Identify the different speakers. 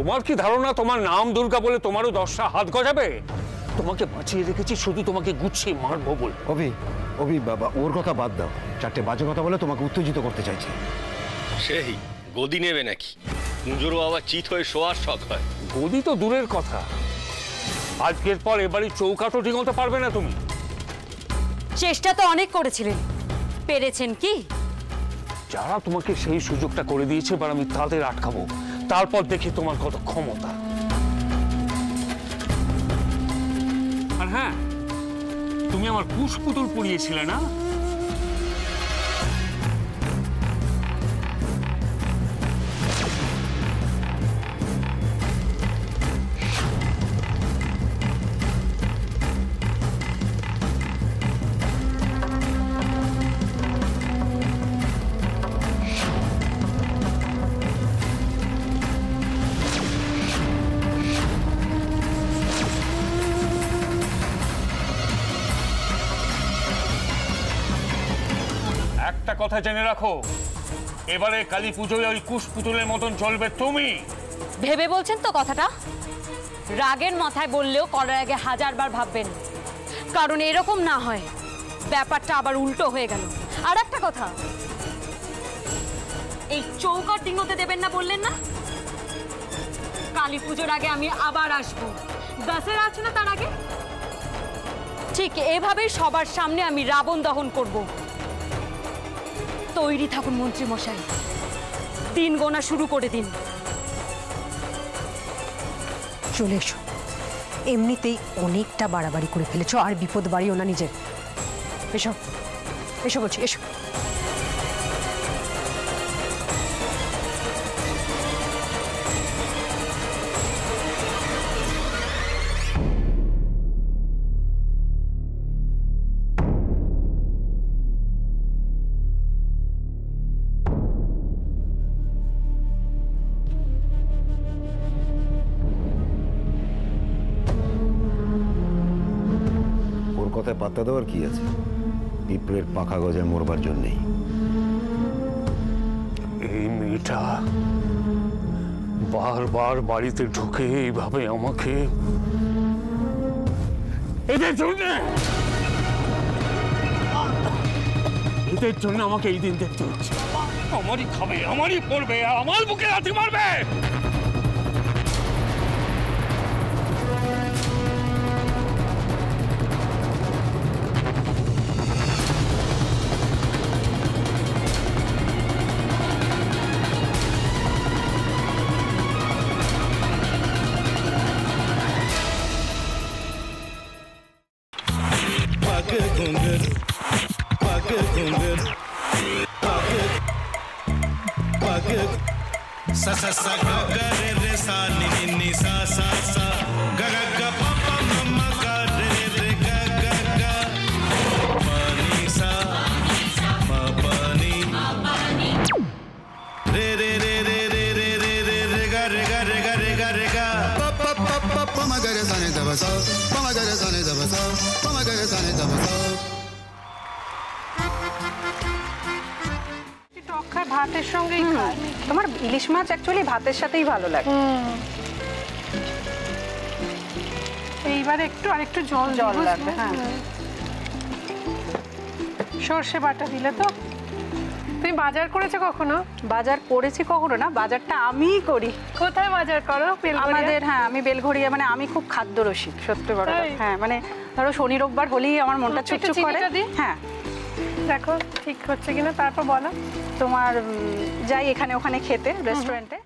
Speaker 1: তোমার কি ধারণা? তোমার নাম দুর্গা বলে তোমারও দশটা হাত গজাবে? তোমাকে বাঁচিয়ে রেখেছি শুধু তোমাকে গুছিয়ে মারবো বলে।
Speaker 2: অভি অভি বাবা ওর কথা বাদ দাও। চারটে বাজে কথা বলে তোমাকে উত্তেজিত করতে চাইছে।
Speaker 3: সেই গদি নেবে নাকি? পুজোরও আবার চিত হয়ে শোয়ার শখ হয়।
Speaker 1: গদি তো দূরের কথা। আজকের পর এবারই চৌকাঠও ঠিক হতে পারবে না তুমি।
Speaker 4: চেষ্টা তো অনেক করেছিলেন। পেরেছেন কি?
Speaker 1: যারা তোমাকে সেই সুযোগটা করে দিয়েছে এবার আমি তাদের আটকাবো। তারপর দেখি তোমার কত ক্ষমতা। আর হ্যাঁ তুমি আমার কুশ পুতুল পড়িয়েছিলে না? কথা জেনে রাখো। এবারে কালী পুজোয় ওই কুশ পুতুলের মতন চলবে তুমি।
Speaker 4: ভেবে বলছেন তো কথাটা? রাগের মাথায় বললেও করার আগে হাজারবার ভাববেন। কারণ এরকম না হয়। ব্যাপারটা আবার উল্টো হয়ে গেল। আর একটা কথা। এই চৌকার ডিঙোতে দেবেন না বললেন না? কালী পুজোর আগে আমি আবার আসব। দাসের আছে না তার আগে? ঠিক এভাবেই সবার সামনে আমি রাবণ দহন করব। তৈরি থাকুন মন্ত্রী মশাই। দিন গোনা শুরু করে দিন।
Speaker 5: চলে এসো। এমনিতেই অনেকটা বাড়াবাড়ি করে ফেলেছ, আর বিপদ বাড়িও না নিজের। এসব এসব বলছি, এসো।
Speaker 2: ওর কথায় পাত্তা দেওয়ার কি আছে? পিঁপড়ের পাখা গজায় মরবার জন্যেই।
Speaker 1: এই মেয়েটা বারবার বাড়িতে ঢুকে এইভাবে আমাকে এদের জন্য! এদের জন্য আমাকে এই দিন দেখতে হচ্ছে। আমারই খাবে, আমারই পড়বে আমার বুকে লাথি মারবে!
Speaker 6: Mama
Speaker 7: got us on it, double so. Mama got sa ne it, double so. Mama got us on it,
Speaker 8: double so. ভাতের সঙ্গেই
Speaker 9: তোমার ইলিশ মাছ অ্যাকচুয়ালি ভাতের সাথেই ভালো লাগে।
Speaker 8: এইবার একটু আর একটু জল
Speaker 9: জল লাগবে, হ্যাঁ।
Speaker 8: সর্ষে বাটা দিলে তো? তুমি বাজার করেছ কখনো?
Speaker 9: বাজার করেছি কখনো না বাজারটা আমিই করি।
Speaker 8: কোথায় বাজার করো?
Speaker 9: আমাদের হ্যাঁ আমি বেলঘরিয়া মানে আমি খুব খাদ্য রসিক সত্যি বড় কথা। হ্যাঁ মানে ধরো শনি রোববার হলেই আমার মনটা চুপচুপ করে। হ্যাঁ।
Speaker 8: দেখো ঠিক হচ্ছে কিনা তারপর বলো।
Speaker 9: তোমার যাই এখানে ওখানে খেতে রেস্টুরেন্টে